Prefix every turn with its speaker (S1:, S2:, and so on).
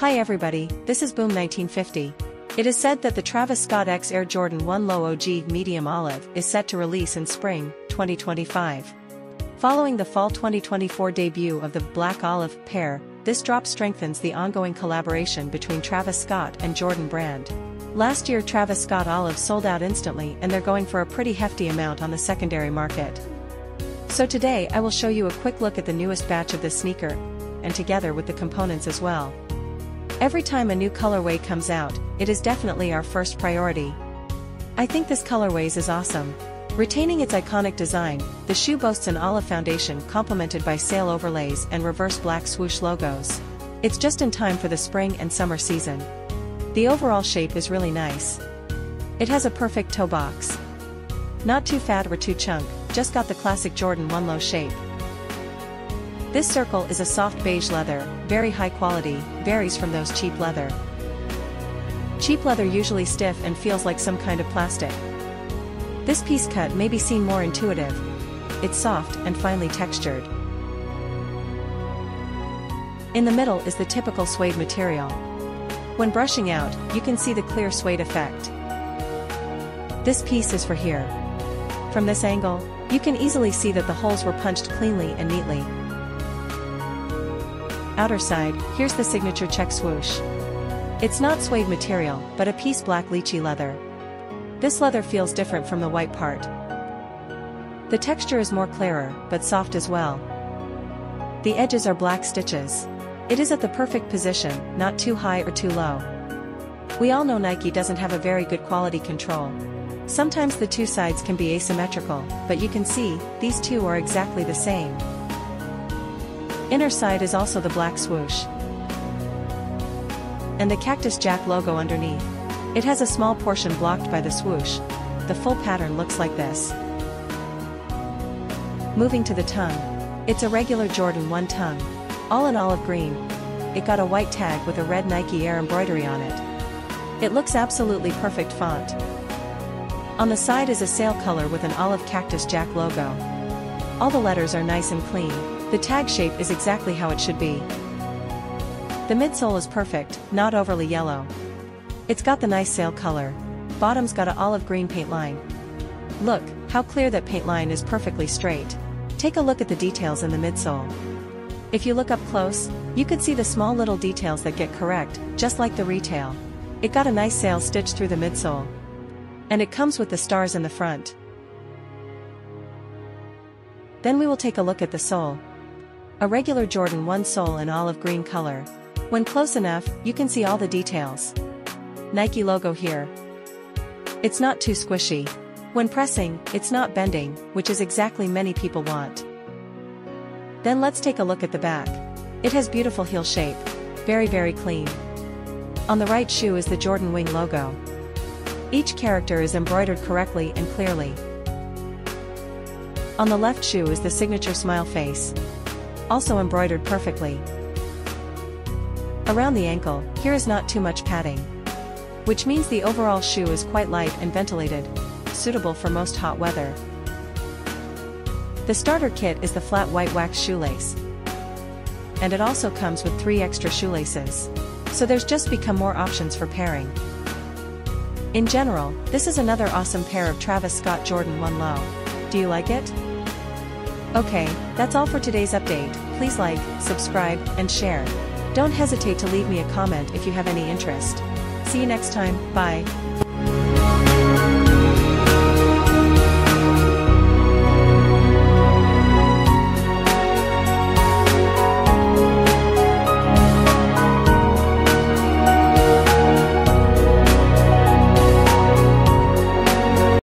S1: Hi everybody, this is Boom 1950. It is said that the Travis Scott X Air Jordan 1 Low OG Medium Olive is set to release in spring 2025. Following the fall 2024 debut of the Black Olive pair, this drop strengthens the ongoing collaboration between Travis Scott and Jordan Brand. Last year Travis Scott Olive sold out instantly and they're going for a pretty hefty amount on the secondary market. So today I will show you a quick look at the newest batch of this sneaker, and together with the components as well. Every time a new colorway comes out, it is definitely our first priority. I think this colorways is awesome. Retaining its iconic design, the shoe boasts an olive foundation complemented by sail overlays and reverse black swoosh logos. It's just in time for the spring and summer season. The overall shape is really nice. It has a perfect toe box. Not too fat or too chunk, just got the classic Jordan 1 low shape. This circle is a soft beige leather, very high quality, varies from those cheap leather. Cheap leather usually stiff and feels like some kind of plastic. This piece cut may be seen more intuitive. It's soft and finely textured. In the middle is the typical suede material. When brushing out, you can see the clear suede effect. This piece is for here. From this angle, you can easily see that the holes were punched cleanly and neatly. Outer side, here's the signature check swoosh. It's not suede material, but a piece black lychee leather. This leather feels different from the white part. The texture is more clearer, but soft as well. The edges are black stitches. It is at the perfect position, not too high or too low. We all know Nike doesn't have a very good quality control. Sometimes the two sides can be asymmetrical, but you can see, these two are exactly the same. Inner side is also the black swoosh. And the Cactus Jack logo underneath. It has a small portion blocked by the swoosh. The full pattern looks like this. Moving to the tongue. It's a regular Jordan 1 tongue. All in olive green. It got a white tag with a red Nike Air embroidery on it. It looks absolutely perfect font. On the side is a sail color with an olive Cactus Jack logo. All the letters are nice and clean. The tag shape is exactly how it should be. The midsole is perfect, not overly yellow. It's got the nice sail color. Bottom's got a olive green paint line. Look, how clear that paint line is perfectly straight. Take a look at the details in the midsole. If you look up close, you could see the small little details that get correct, just like the retail. It got a nice sail stitched through the midsole. And it comes with the stars in the front. Then we will take a look at the sole. A regular Jordan 1 sole in olive green color. When close enough, you can see all the details. Nike logo here. It's not too squishy. When pressing, it's not bending, which is exactly many people want. Then let's take a look at the back. It has beautiful heel shape. Very very clean. On the right shoe is the Jordan Wing logo. Each character is embroidered correctly and clearly. On the left shoe is the signature smile face also embroidered perfectly. Around the ankle, here is not too much padding. Which means the overall shoe is quite light and ventilated, suitable for most hot weather. The starter kit is the flat white wax shoelace. And it also comes with three extra shoelaces. So there's just become more options for pairing. In general, this is another awesome pair of Travis Scott Jordan 1 Low. Do you like it? Okay, that's all for today's update, please like, subscribe, and share. Don't hesitate to leave me a comment if you have any interest. See you next time, bye.